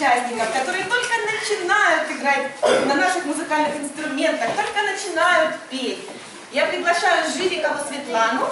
участников, которые только начинают играть на наших музыкальных инструментах, только начинают петь. Я приглашаю Жирикову Светлану,